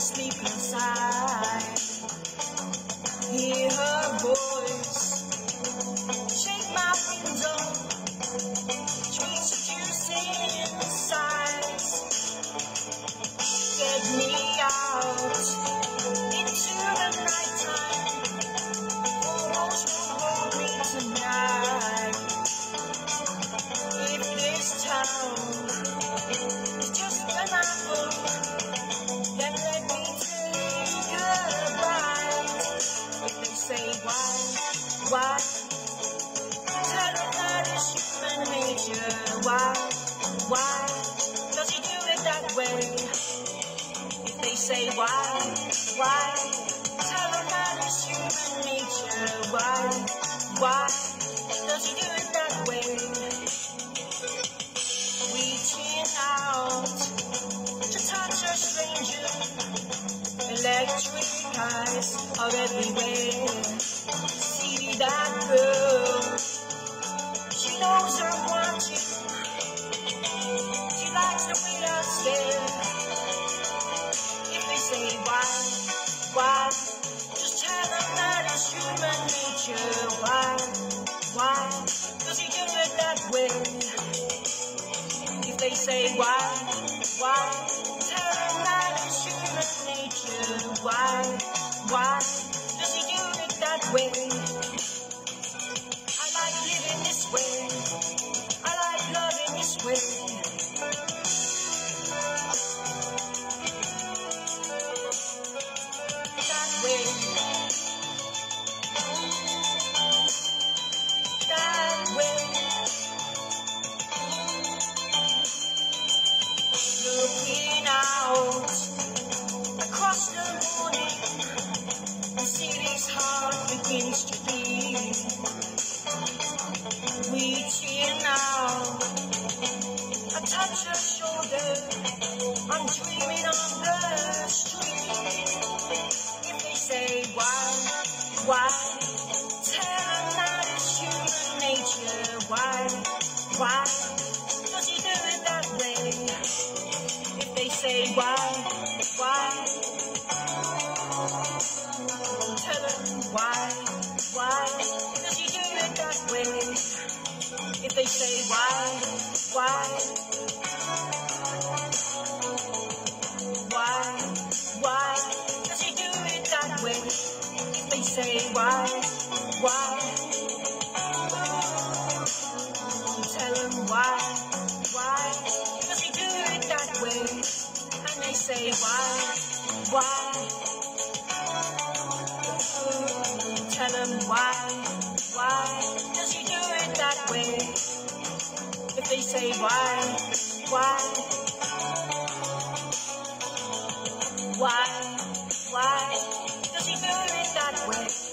sleep inside. Why? Tell them that it's human nature. Why? Why does he do it that way? If they say why, why? Tell them that it's human nature. Why? Why does he do it that way? Reaching out to touch a stranger. Electric eyes are everywhere. That girl. She knows I'm watching. She likes the way I stare. If they say why, why, just tell them that it's human nature. Why, why, does he do it that way? If they say why, why, tell them that it's human nature. Why, why, does he do it that way? Across the morning, the city's heart begins to beat. Reaching out, I touch her shoulder. I'm dreaming on the street. If they say why, why, tell them that it's human nature. Why, why, does he do it that way? If they say why, way? They say why, why, tell them why, why, does he do it that way? And they say why, why, tell them why, why, does he do it that way? If they say why, why, that way.